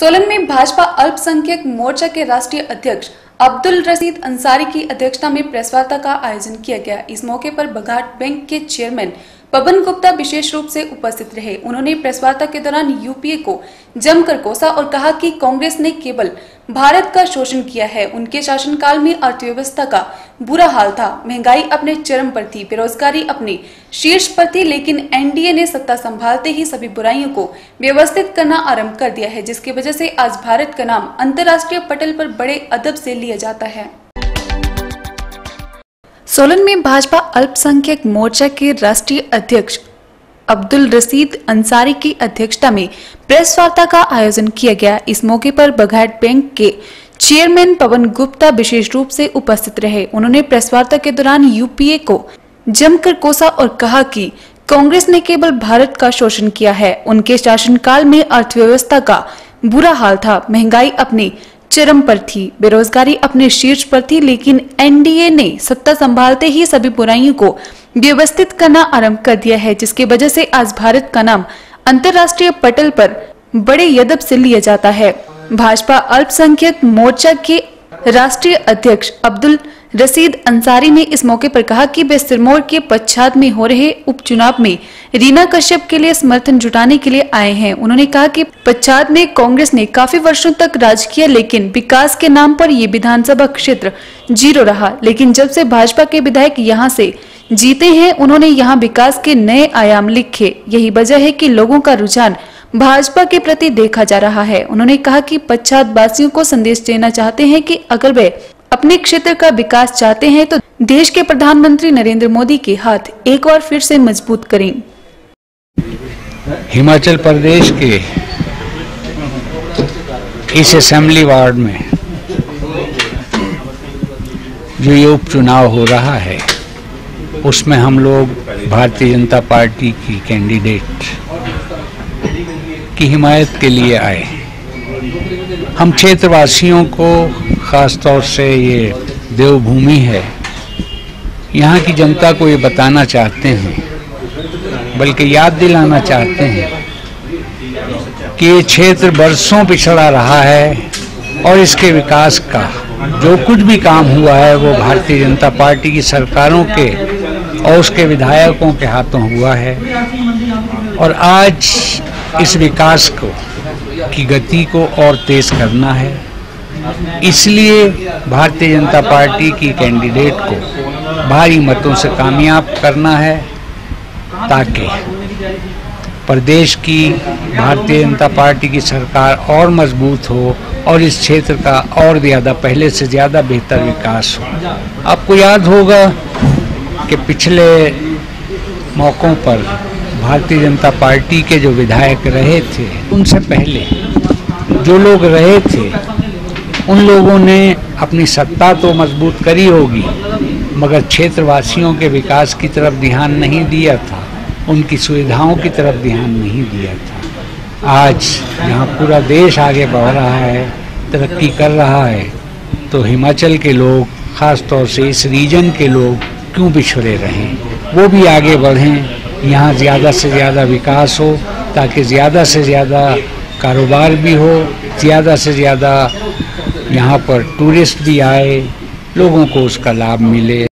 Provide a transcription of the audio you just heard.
सोलन में भाजपा अल्पसंख्यक मोर्चा के राष्ट्रीय अध्यक्ष अब्दुल रशीद अंसारी की अध्यक्षता में प्रेस वार्ता का आयोजन किया गया। इस मौके पर बघाट बैंक के चेयरमैन पवन गुप्ता विशेष रूप से उपस्थित रहे। उन्होंने प्रेस वार्ता के दौरान यूपीए को जमकर कोसा और कहा कि कांग्रेस ने केवल भारत का शोषण किया है। उनके शासनकाल में अर्थव्यवस्था का बुरा हाल था। महँगाई अपने चरम पर थी, बेरोजगारी अपने शीर्ष पर थी, लेकिन एनडीए ने सत्ता संभालते ही सभी बुराइयों को व्यवस्थित करना आरंभ कर दिया है, जिसकी वजह से आज भारत का नाम अंतर्राष्ट्रीय पटल पर बड़े अदब से लिया जाता है। सोलन में भाजपा अल्पसंख्यक मोर्चा के राष्ट्रीय अध्यक्ष अब्दुल रसीद अंसारी की अध्यक्षता में प्रेस वार्ता का आयोजन किया गया। इस मौके पर बघाट बैंक के चेयरमैन पवन गुप्ता विशेष रूप से उपस्थित रहे। उन्होंने प्रेस वार्ता के दौरान यूपीए को जमकर कोसा और कहा कि कांग्रेस ने केवल भारत का शोषण किया है। उनके शासनकाल में अर्थव्यवस्था का बुरा हाल था। महँगाई अपनी चरम पर थी। बेरोजगारी अपने शीर्ष पर थी, लेकिन एनडीए ने सत्ता संभालते ही सभी बुराइयों को व्यवस्थित करना आरंभ कर दिया है, जिसके वजह से आज भारत का नाम अंतर्राष्ट्रीय पटल पर बड़े यदब से लिया जाता है। भाजपा अल्पसंख्यक मोर्चा के राष्ट्रीय अध्यक्ष अब्दुल रसीद अंसारी ने इस मौके पर कहा कि वे सिरमौर के पश्चात में हो रहे उपचुनाव में रीना कश्यप के लिए समर्थन जुटाने के लिए आए हैं। उन्होंने कहा कि पश्चात में कांग्रेस ने काफ़ी वर्षों तक राज किया, लेकिन विकास के नाम पर ये विधानसभा क्षेत्र ज़ीरो रहा। लेकिन जब से भाजपा के विधायक यहाँ से जीते हैं, उन्होंने यहाँ विकास के नए आयाम लिखे। यही वजह है की लोगों का रुझान भाजपा के प्रति देखा जा रहा है। उन्होंने कहा कि पश्चात वासियों को संदेश देना चाहते हैं कि अगर वे अपने क्षेत्र का विकास चाहते हैं तो देश के प्रधानमंत्री नरेंद्र मोदी के हाथ एक बार फिर से मज़बूत करें। हिमाचल प्रदेश के इस असेंबली वार्ड में जो ये उपचुनाव हो रहा है, उसमें हम लोग भारतीय जनता पार्टी की कैंडिडेट की हिमायत के लिए आए। हम क्षेत्रवासियों को ख़ास तौर से ये देवभूमि है। यहाँ की जनता को ये बताना चाहते हैं, बल्कि याद दिलाना चाहते हैं कि ये क्षेत्र बरसों पिछड़ा रहा है और इसके विकास का जो कुछ भी काम हुआ है, वो भारतीय जनता पार्टी की सरकारों के और उसके विधायकों के हाथों हुआ है। और आज इस विकास को, की गति को और तेज करना है। इसलिए भारतीय जनता पार्टी की कैंडिडेट को भारी मतों से कामयाब करना है ताकि प्रदेश की भारतीय जनता पार्टी की सरकार और मज़बूत हो और इस क्षेत्र का और ज़्यादा, पहले से ज़्यादा बेहतर विकास हो। आपको याद होगा कि पिछले मौक़ों पर भारतीय जनता पार्टी के जो विधायक रहे थे, उनसे पहले जो लोग रहे थे उन लोगों ने अपनी सत्ता तो मज़बूत करी होगी, मगर क्षेत्रवासियों के विकास की तरफ़ ध्यान नहीं दिया था, उनकी सुविधाओं की तरफ़ ध्यान नहीं दिया था। आज यहाँ पूरा देश आगे बढ़ रहा है, तरक्की कर रहा है तो हिमाचल के लोग ख़ास तौर से इस रीजन के लोग, क्यों पिछड़े रहें? वो भी आगे बढ़ें, यहाँ ज़्यादा से ज़्यादा विकास हो, ताकि ज़्यादा से ज़्यादा कारोबार भी हो, ज़्यादा से ज़्यादा यहाँ पर टूरिस्ट भी आए, लोगों को उसका लाभ मिले।